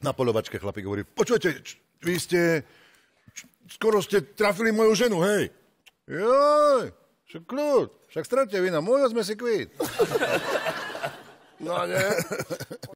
na polovačke chlapík hovorí, počujete, č- vy ste, č- skoro ste trafili moju ženu, hej. Joj, však kľud, však strate vina, môjho sme si kvít. No nie.